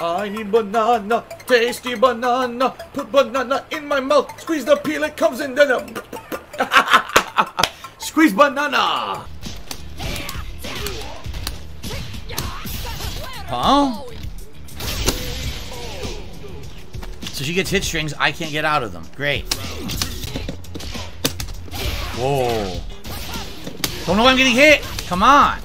I need banana, tasty banana. Put banana in my mouth. Squeeze the peel, it comes in. Then uh, Squeeze banana. Huh? So she gets hit strings, I can't get out of them. Great. Whoa. Don't know why I'm getting hit. Come on.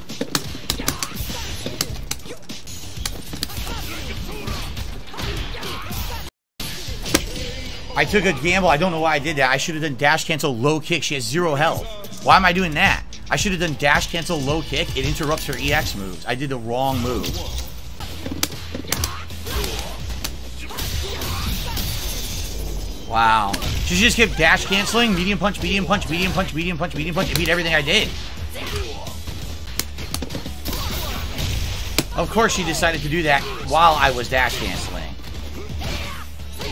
I took a gamble. I don't know why I did that. I should have done dash cancel low kick. She has zero health. Why am I doing that? I should have done dash cancel low kick. It interrupts her EX moves. I did the wrong move. Wow. She just kept dash canceling, medium punch, medium punch, medium punch, medium punch, medium punch. It beat everything I did. Of course she decided to do that while I was dash canceling.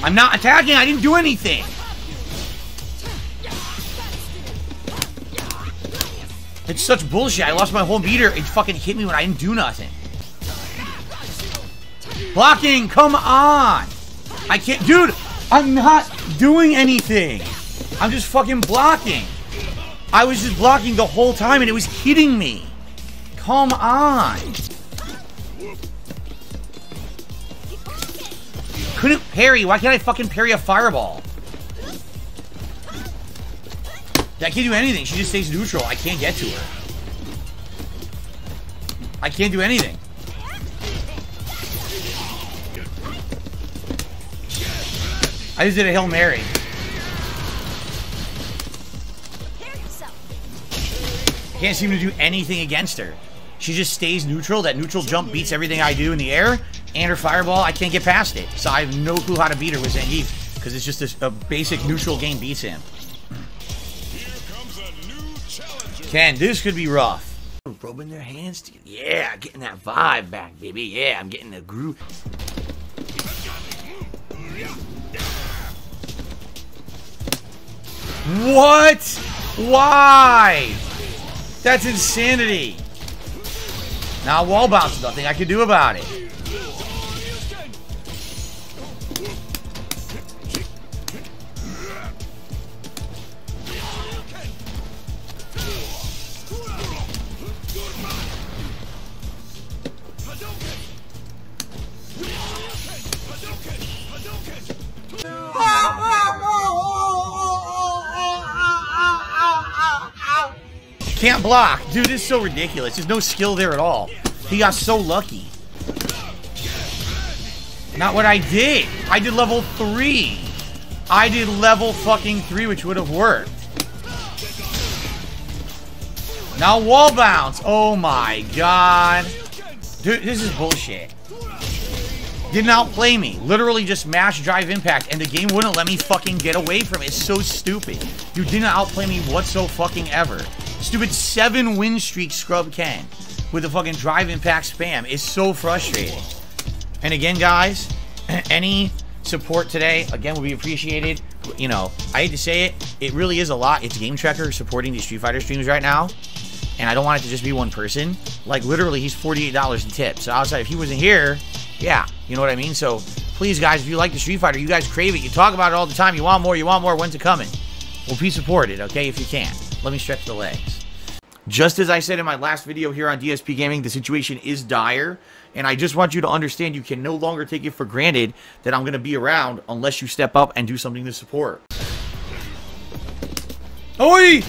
I'm not attacking, I didn't do anything. It's such bullshit. I lost my whole meter. It fucking hit me when I didn't do nothing. Blocking, come on. I can't, dude, I'm not doing anything. I'm just fucking blocking. I was just blocking the whole time and it was hitting me. Come on. Couldn't parry. Why can't I fucking parry a fireball? I can't do anything. She just stays neutral. I can't get to her. I can't do anything. I just did a Hail Mary. Can't seem to do anything against her. She just stays neutral. That neutral jump beats everything I do in the air. And her fireball, I can't get past it. So I have no clue how to beat her with Zangief. Because it's just a, a, basic neutral game beats him. Ken, this could be rough. Rubbing their hands together. Yeah, getting that vibe back, baby. Yeah, I'm getting the groove. What? Why? That's insanity. Now wall bounce, nothing I can do about it. Can't block. Dude, this is so ridiculous. There's no skill there at all. He got so lucky. Not what I did. I did level 3. I did level fucking 3, which would have worked. Now wall bounce. Oh my god. Dude, this is bullshit. Didn't outplay me. Literally just mash drive impact, and the game wouldn't let me fucking get away from it. It's so stupid. You didn't outplay me whatso fucking ever. Stupid seven win streak scrub Ken with the fucking drive impact spam is so frustrating. And again, guys, any support today, again, will be appreciated. You know, I hate to say it, it really is a lot. It's Game Tracker supporting these Street Fighter streams right now. And I don't want it to just be one person. Like, literally, he's $48 in tips. So outside, if he wasn't here, yeah, you know what I mean? So please, guys, if you like the Street Fighter, you guys crave it. You talk about it all the time. You want more, you want more. When's it coming? Well, please support it, okay, if you can. Let me stretch the legs. Just as I said in my last video here on DSP Gaming, the situation is dire. And I just want you to understand you can no longer take it for granted that I'm going to be around unless you step up and do something to support. Oi!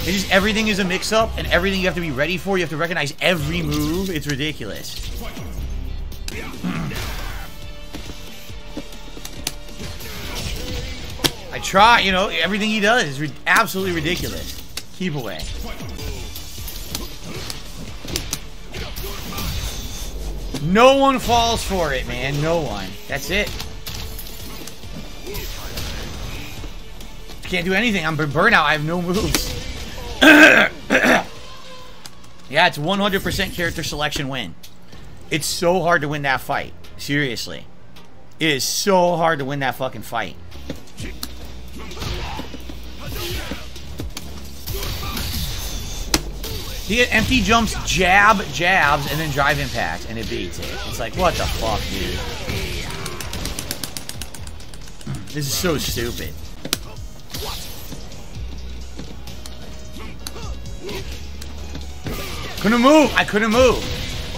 It's just everything is a mix-up, and everything you have to be ready for. You have to recognize every move. It's ridiculous. I try, you know, everything he does is absolutely ridiculous. Keep away. No one falls for it, man. No one. That's it. Can't do anything. I'm burnout. I have no moves. yeah, it's 100% character selection win. It's so hard to win that fight. Seriously. It is so hard to win that fucking fight. He empty jumps, jab, jabs, and then drive impact, and it beats it. It's like, what the fuck, dude? This is so stupid. Couldn't move. I couldn't move.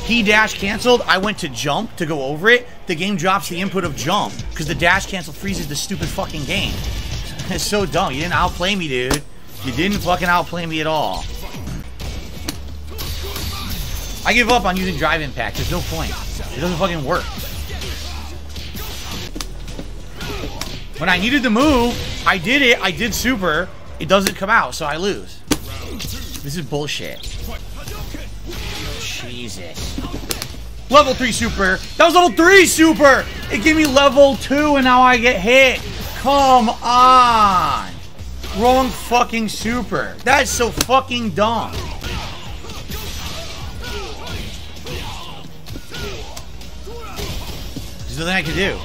He dash canceled. I went to jump to go over it. The game drops the input of jump because the dash cancel freezes the stupid fucking game. It's so dumb. You didn't outplay me, dude. You didn't fucking outplay me at all. I give up on using drive impact. There's no point. It doesn't fucking work. When I needed to move, I did it. I did super. It doesn't come out, so I lose. This is bullshit. Jesus. Level 3 super. That was level 3 super. It gave me level 2 and now I get hit. Come on. Wrong fucking super. That's so fucking dumb. Nothing I can do.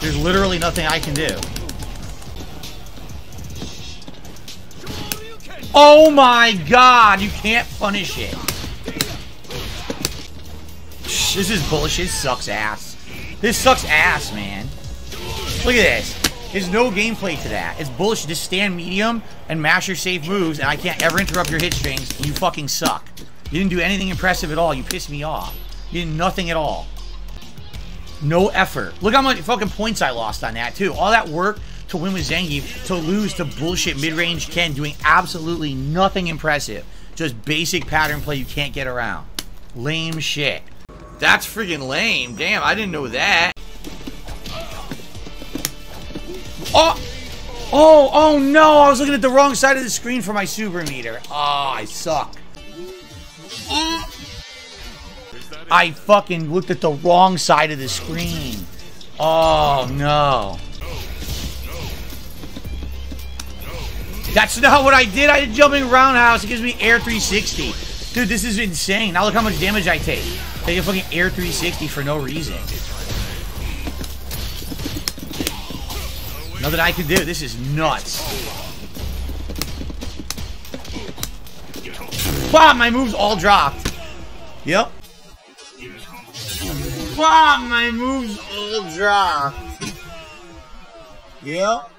There's literally nothing I can do. Oh my god, you can't punish it. This is bullshit. This sucks ass. This sucks ass, man. Look at this. There's no gameplay to that. It's bullshit. Just stand medium and mash your safe moves, and I can't ever interrupt your hit strings. You fucking suck. You didn't do anything impressive at all. You pissed me off. You did nothing at all. No effort. Look how much fucking points I lost on that, too. All that work to win with Zangief to lose to bullshit mid-range Ken doing absolutely nothing impressive. Just basic pattern play you can't get around. Lame shit. That's freaking lame. Damn, I didn't know that. Oh! Oh, oh no! I was looking at the wrong side of the screen for my super meter. Oh, ah, I suck. I fucking looked at the wrong side of the screen. Oh, no. That's not what I did. I did jumping roundhouse. It gives me air 360. Dude, this is insane. Now look how much damage I take. Take a fucking air 360 for no reason. Nothing I can do. This is nuts. Wow, my moves all dropped. Yep. Wow, my moves all dropped. Yep.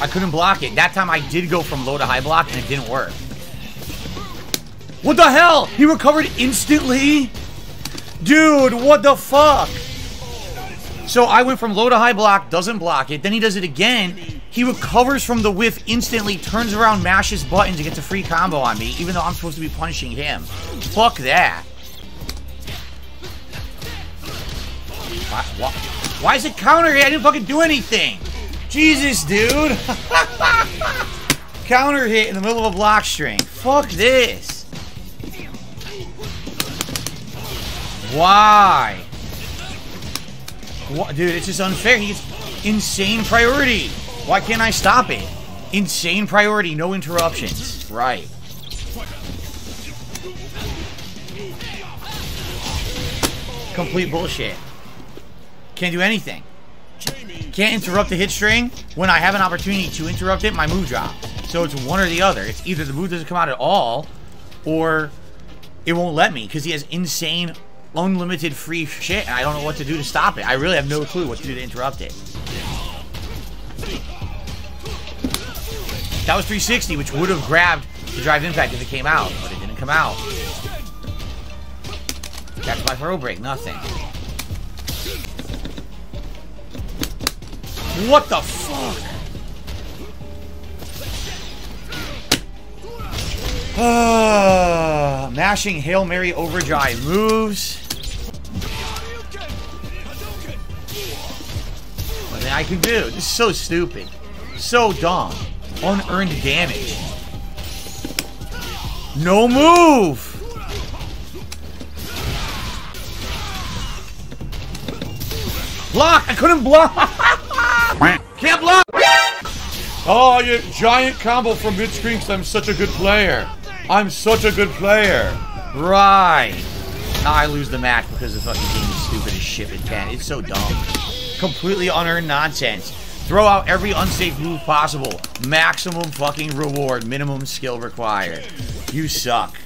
I couldn't block it. That time I did go from low to high block and it didn't work. What the hell? He recovered instantly? Dude, what the fuck? So I went from low to high block, doesn't block it. Then he does it again. He recovers from the whiff instantly, turns around, mashes buttons, and gets a free combo on me, even though I'm supposed to be punishing him. Fuck that. Why, why, why is it counter hit? I didn't fucking do anything. Jesus, dude. counter hit in the middle of a block string. Fuck this. Why? What, dude, it's just unfair. He gets insane priority. Why can't I stop it? Insane priority, no interruptions. Right. Complete bullshit. Can't do anything. Can't interrupt the hit string when I have an opportunity to interrupt it, my move drop. So it's one or the other. It's either the move doesn't come out at all, or it won't let me because he has insane, unlimited free shit, and I don't know what to do to stop it. I really have no clue what to do to interrupt it. That was 360, which would have grabbed the drive impact if it came out, but it didn't come out. That's my throw break, nothing. What the fuck? Uh, mashing Hail Mary overdrive moves. Nothing I can do. This is so stupid. So dumb. Unearned damage. No move! Block! I couldn't block! Can't block! Oh, you giant combo from mid-screen because I'm such a good player. I'm such a good player. Right. Now I lose the match because the fucking game is stupid as shit it can. It's so dumb. Completely unearned nonsense. Throw out every unsafe move possible. Maximum fucking reward. Minimum skill required. You suck.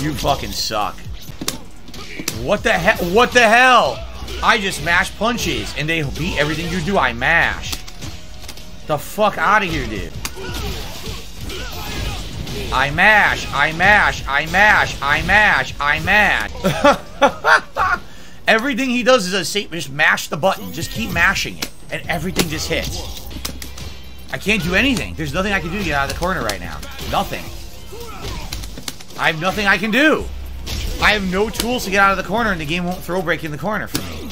You fucking suck. What the hell? What the hell? I just mash punches and they beat everything you do. I mash. The fuck out of here, dude. I mash, I mash, I mash, I mash, I mash. everything he does is a safe. Just mash the button. Just keep mashing it. And everything just hits. I can't do anything. There's nothing I can do to get out of the corner right now. Nothing. I have nothing I can do. I have no tools to get out of the corner, and the game won't throw break in the corner for me.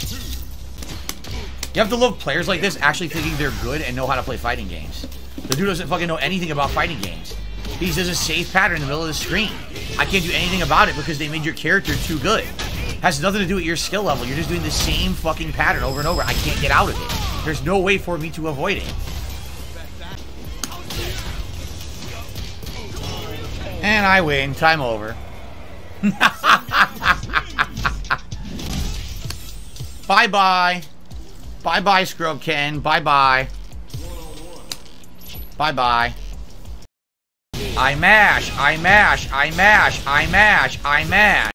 You have to love players like this actually thinking they're good and know how to play fighting games. The dude doesn't fucking know anything about fighting games. He says a safe pattern in the middle of the screen. I can't do anything about it because they made your character too good. Has nothing to do with your skill level. You're just doing the same fucking pattern over and over. I can't get out of it. There's no way for me to avoid it. And I win. Time over. Bye-bye. Bye-bye, Scrub Ken. Bye-bye. Bye-bye. I mash, I mash, I mash, I mash, I mash.